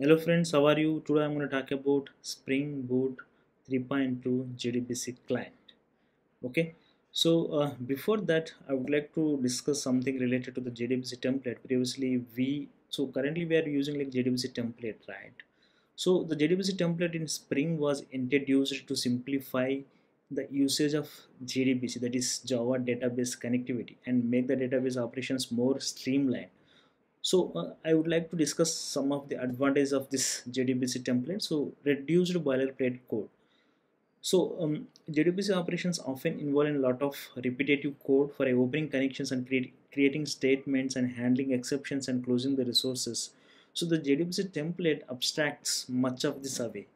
Hello friends, how are you? Today I'm going to talk about Spring Boot 3.2 JDBC client. Okay, so uh, before that, I would like to discuss something related to the JDBC template. Previously, we so currently we are using like JDBC template, right? So the JDBC template in Spring was introduced to simplify the usage of JDBC, that is Java database connectivity, and make the database operations more streamlined so uh, I would like to discuss some of the advantages of this JDBC template. So reduced boilerplate code. So um, JDBC operations often involve a lot of repetitive code for opening connections and create, creating statements and handling exceptions and closing the resources. So the JDBC template abstracts much of this away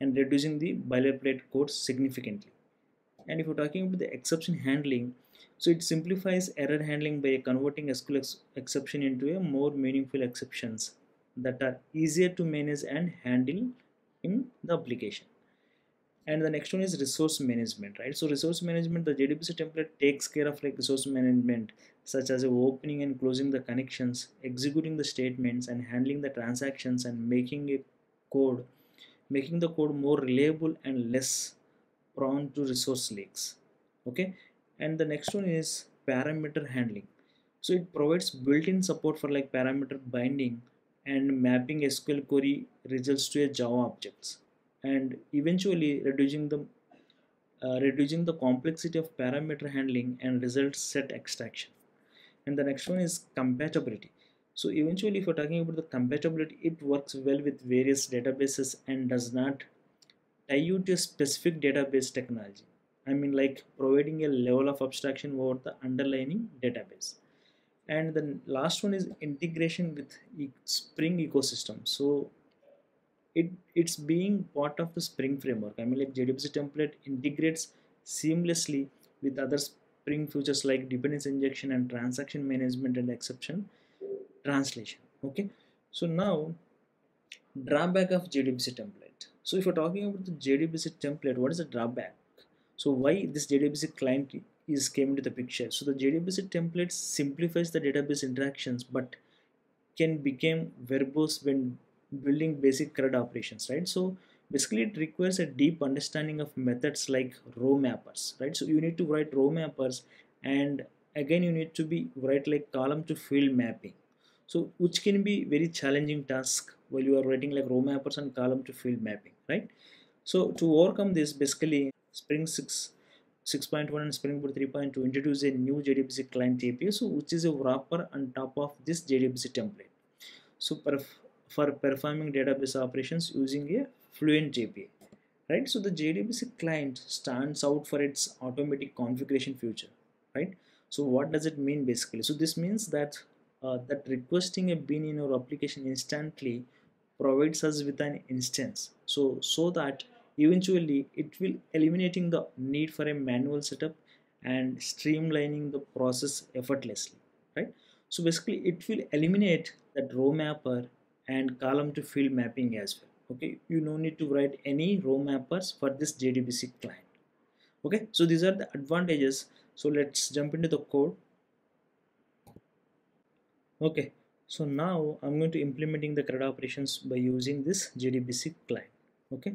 and reducing the boilerplate code significantly. And if you're talking about the exception handling, so it simplifies error handling by converting SQL ex exception into a more meaningful exceptions that are easier to manage and handle in the application. And the next one is resource management, right? So resource management, the JDBC template takes care of like resource management, such as opening and closing the connections, executing the statements, and handling the transactions, and making a code, making the code more reliable and less prone to resource leaks. Okay, and the next one is parameter handling. So it provides built-in support for like parameter binding and mapping SQL query results to a Java objects. And eventually reducing the uh, reducing the complexity of parameter handling and result set extraction. And the next one is compatibility. So eventually if you're talking about the compatibility it works well with various databases and does not tie you to a specific database technology I mean like providing a level of abstraction over the underlying database. And the last one is integration with Spring ecosystem. So it it's being part of the Spring framework. I mean like JDBC template integrates seamlessly with other Spring features like dependency injection and transaction management and exception translation. Okay. So now drawback of JDBC template. So if you're talking about the JDBC template, what is the drawback? So why this JDBC client is came into the picture? So the JDBC template simplifies the database interactions, but can become verbose when building basic CRUD operations, right? So basically it requires a deep understanding of methods like row mappers, right? So you need to write row mappers and again you need to be write like column to field mapping. So which can be very challenging task while you are writing like row mappers and column to field mapping, right? So to overcome this, basically Spring 6 6.1 and Spring Boot 3.2 introduce a new JDBC client API, so which is a wrapper on top of this JDBC template. So perf for performing database operations using a Fluent API, right? So the JDBC client stands out for its automatic configuration feature, right? So what does it mean basically? So this means that uh, that requesting a bean in our application instantly provides us with an instance. So so that eventually it will eliminating the need for a manual setup and streamlining the process effortlessly right? So basically it will eliminate that row mapper and column to field mapping as well okay? You no need to write any row mappers for this jdbc client okay? So these are the advantages. So let's jump into the code okay? So now i'm going to implementing the CRUD operations by using this jdbc client okay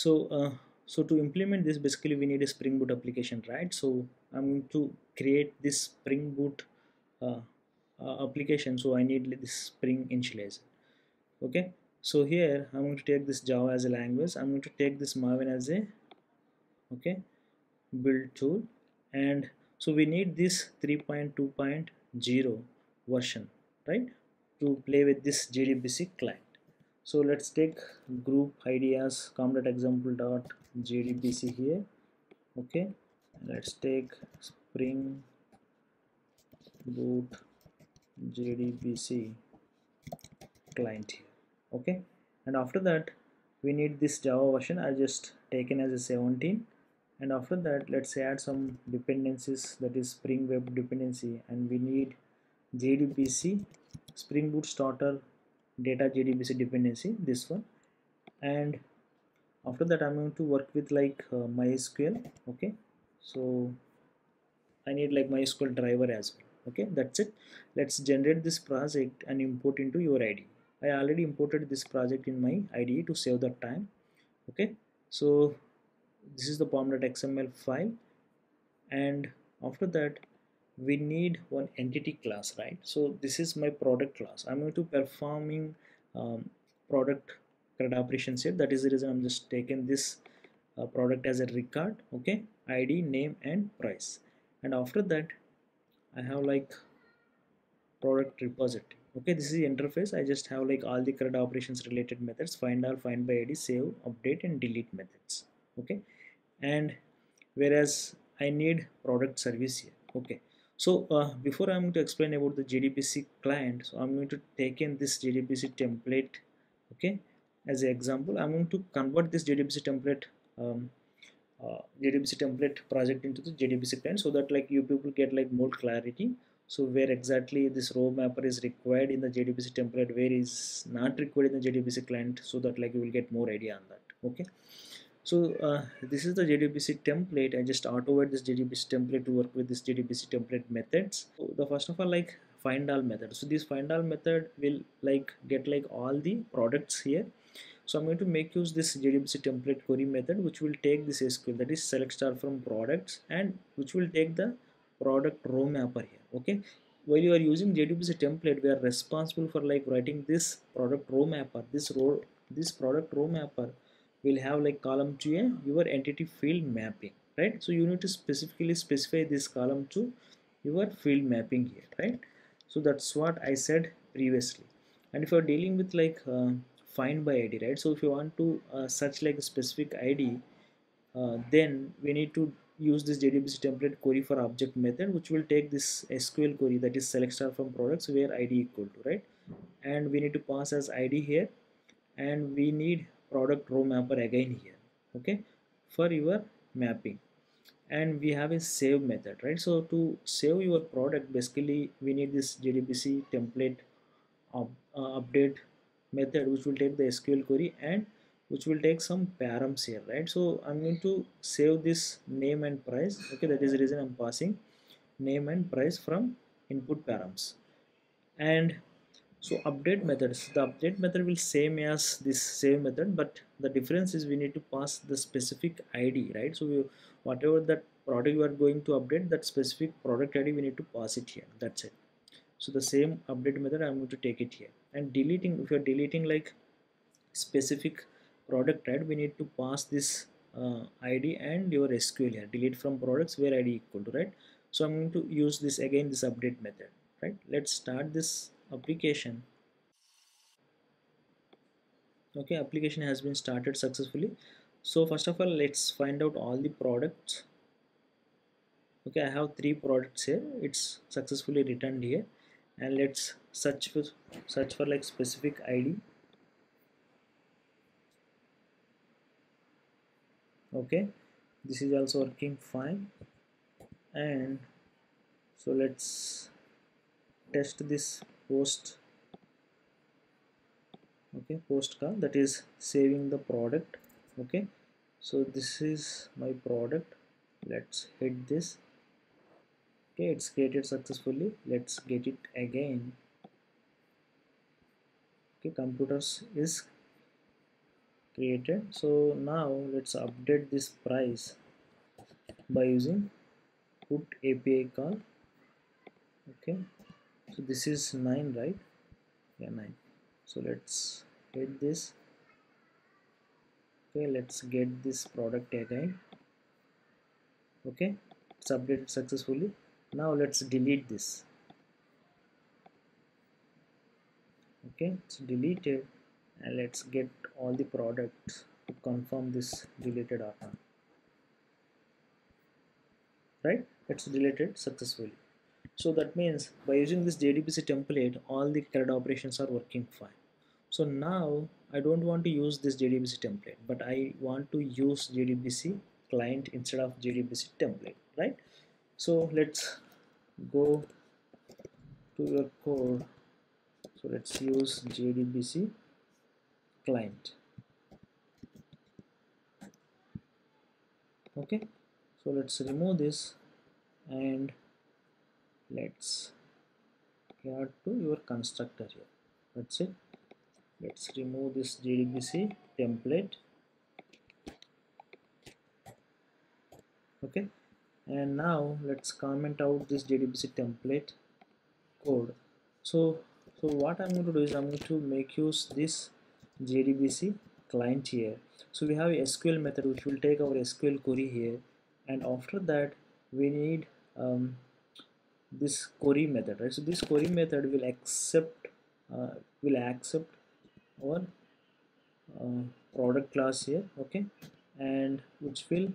so uh, so to implement this basically we need a spring boot application right? So i'm going to create this spring boot uh, uh, application. So i need this spring Initializr. Okay? So here i'm going to take this java as a language. I'm going to take this maven as a okay build tool. And so we need this 3.2.0 version right? To play with this jdbc client so let's take group id as com.example dot jdbc here. Okay let's take spring boot jdbc client here. Okay and after that we need this java version. I just taken as a 17 and after that let's add some dependencies that is spring web dependency. And we need jdbc spring boot starter data JDBC dependency this one. And after that I'm going to work with like uh, MySQL okay? So I need like MySQL driver as well okay? That's it. Let's generate this project and import into your ID I already imported this project in my IDE to save the time okay? So this is the pom.xml file. And after that we need one entity class right? So this is my product class. I'm going to performing um, product CRUD operations here. That is the reason I'm just taking this uh, product as a record okay? ID name and price. And after that I have like product repository okay? This is the interface. I just have like all the CRUD operations related methods find all find by ID save update and delete methods okay? And whereas I need product service here okay so uh, before I'm going to explain about the JDBC client so I'm going to take in this JDBC template okay? As an example I'm going to convert this JDBC template um, uh, JDBC template project into the JDBC client so that like you people get like more clarity. So where exactly this row mapper is required in the JDBC template where is not required in the JDBC client so that like you will get more idea on that okay so uh, this is the JDBC template. I just auto this JDBC template to work with this JDBC template methods. So the first of all like find all method. So this find all method will like get like all the products here. So I'm going to make use this JDBC template query method which will take this SQL that is select star from products and which will take the product row mapper here okay? While you are using JDBC template we are responsible for like writing this product row mapper this row this product row mapper will have like column to a your entity field mapping right? So you need to specifically specify this column to your field mapping here right? So that's what I said previously. And if you're dealing with like uh, find by ID right? So if you want to uh, search like a specific ID uh, then we need to use this JDBC template query for object method which will take this SQL query that is select star from products where ID equal to right? And we need to pass as ID here. And we need product row mapper again here okay for your mapping. And we have a save method right? So to save your product basically we need this JDBC template up, uh, update method which will take the SQL query and which will take some params here right? So I'm going to save this name and price okay? That is the reason I'm passing name and price from input params. And so update methods. The update method will same as this save method but the difference is we need to pass the specific id right? So we, whatever that product you are going to update that specific product id we need to pass it here. That's it. So the same update method i'm going to take it here. And deleting if you're deleting like specific product right we need to pass this uh, id and your sql here. Delete from products where id equal to right? So i'm going to use this again this update method right? Let's start this application. Okay application has been started successfully. So first of all let's find out all the products. Okay I have three products here. It's successfully returned here. And let's search for search for like specific ID okay this is also working fine. And so let's test this post okay post call that is saving the product okay. So this is my product. Let's hit this. Okay it's created successfully. Let's get it again. Okay computers is created. So now let's update this price by using put API call okay so this is 9 right? Yeah 9 so let's hit this. Okay let's get this product again. Okay it's updated successfully. Now let's delete this. Okay it's deleted. And let's get all the products to confirm this deleted not right? It's deleted successfully so that means by using this JDBC template all the CRUD operations are working fine. So now I don't want to use this JDBC template but I want to use JDBC client instead of JDBC template right? So let's go to your code. So let's use JDBC client. Okay? So let's remove this and let's add to your constructor here. That's it. Let's remove this JDBC template. Okay. And now let's comment out this JDBC template code. So so what I'm going to do is I'm going to make use this JDBC client here. So we have a SQL method which will take our SQL query here. And after that we need um, this query method right? So this query method will accept uh, will accept our uh, product class here okay? And which will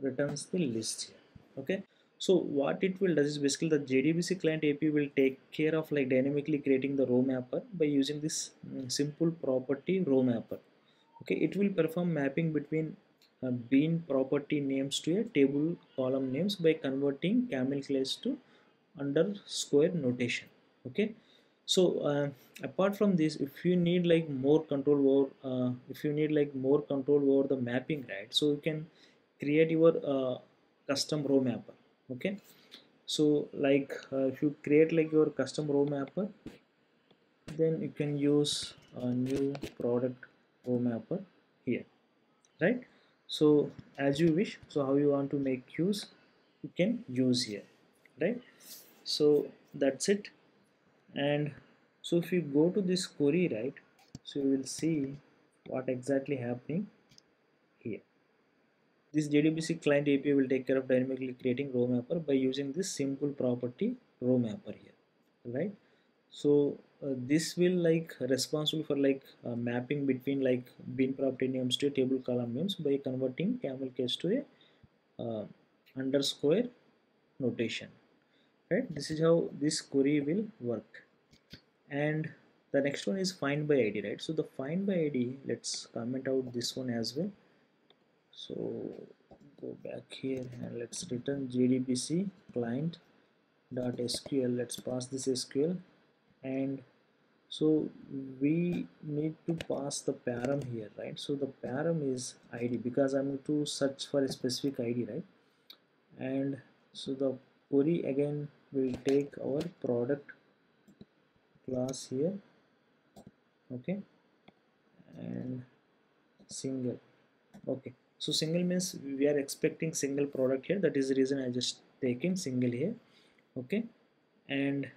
returns the list here okay? So what it will does is basically the JDBC client API will take care of like dynamically creating the row mapper by using this um, simple property row mapper okay? It will perform mapping between uh, bean property names to a table column names by converting camel case to underscore notation okay? So uh, apart from this if you need like more control over uh, if you need like more control over the mapping right? So you can create your uh, custom row mapper okay? So like uh, if you create like your custom row mapper then you can use a new product row mapper here right? So as you wish so how you want to make use you can use here right so that's it. And so if you go to this query right so you will see what exactly happening here. This JDBC client API will take care of dynamically creating row mapper by using this simple property row mapper here right? So uh, this will like responsible for like uh, mapping between like bean property names to table column names by converting camel case to a uh, underscore notation right? This is how this query will work. And the next one is find by id right? So the find by id let's comment out this one as well. So go back here and let's return jdbc client dot sql let's pass this sql and so we need to pass the param here right? So the param is id because i'm going to search for a specific id right? And so the query again will take our product class here okay? And single okay. So single means we are expecting single product here. That is the reason I just taking single here okay? And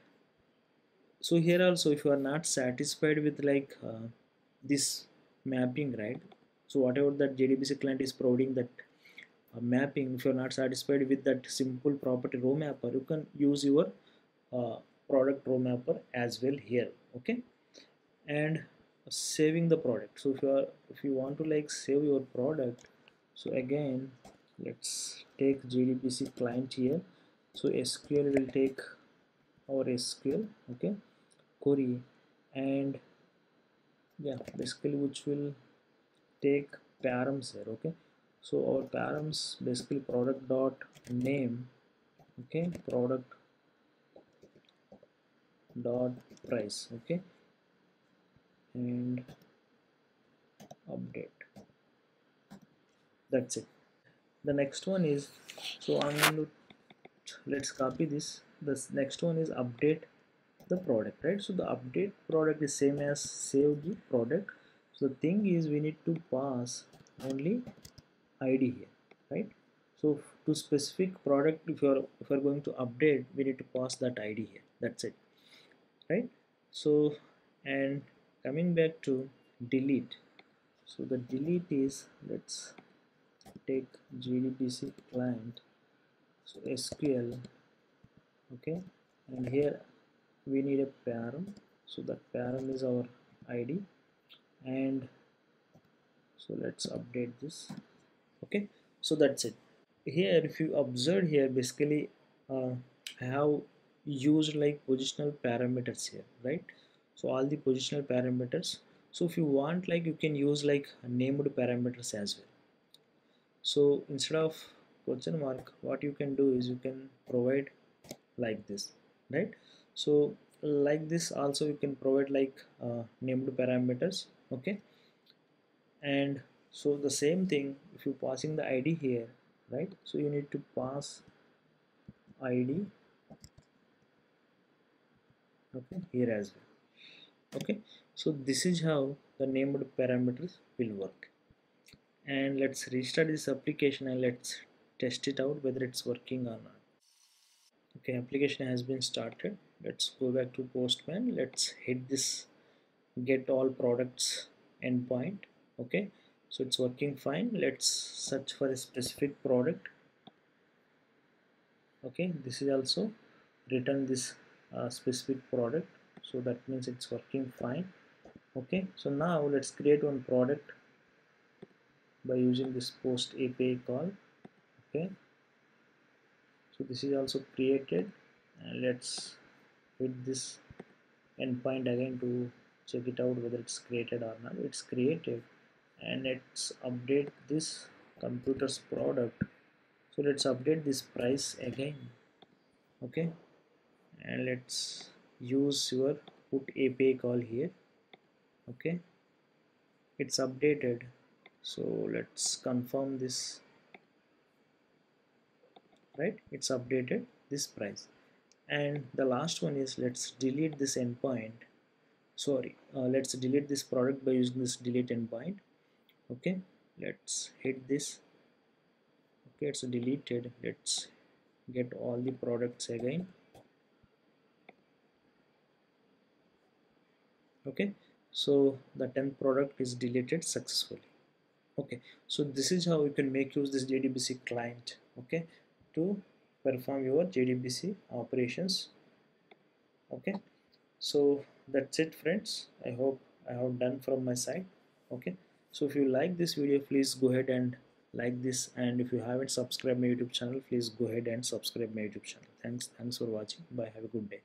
so here also if you are not satisfied with like uh, this mapping right? So whatever that JDBC client is providing that uh, mapping if you're not satisfied with that simple property row mapper you can use your uh, product row mapper as well here okay? And saving the product. So if you are if you want to like save your product so again let's take JDBC client here. So SQL will take our SQL okay? Query and yeah basically which will take params here okay so our params basically product dot name okay product dot price okay and update. That's it. The next one is so i'm going to let's copy this. This next one is update the product right? So the update product is same as save the product. So the thing is we need to pass only id here right? So to specific product if you're if you're going to update we need to pass that id here. That's it right? So and coming back to delete. So the delete is let's take JDBC client. So SQL okay? And here we need a param. So that param is our id and so let's update this okay? So that's it. Here if you observe here basically uh, I have used like positional parameters here right? So all the positional parameters. So if you want like you can use like named parameters as well. So instead of question mark what you can do is you can provide like this right? So like this also you can provide like uh, named parameters okay? And so the same thing if you passing the id here right? So you need to pass id okay here as well okay? So this is how the named parameters will work. And let's restart this application and let's test it out whether it's working or not. Okay application has been started. Let's go back to postman. Let's hit this get all products endpoint okay so it's working fine. Let's search for a specific product. Okay this is also return this uh, specific product. So that means it's working fine. Okay so now let's create one product by using this post API call. Okay so this is also created. And let's hit this endpoint again to check it out whether it's created or not. It's created and let's update this computer's product. So let's update this price again okay? And let's use your put API call here okay? It's updated. So let's confirm this right? It's updated this price. And the last one is let's delete this endpoint. Sorry uh, let's delete this product by using this delete endpoint okay let's hit this. Okay it's deleted. Let's get all the products again. Okay so the 10th product is deleted successfully. Okay so this is how you can make use this JDBC client okay to perform your JDBC operations. Okay so that's it friends. I hope I have done from my side. Okay so if you like this video please go ahead and like this. And if you haven't subscribed my youtube channel please go ahead and subscribe my youtube channel. Thanks thanks for watching. Bye. Have a good day